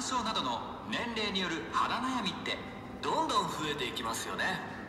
干渉などの年齢による肌悩みってどんどん増えていきますよね。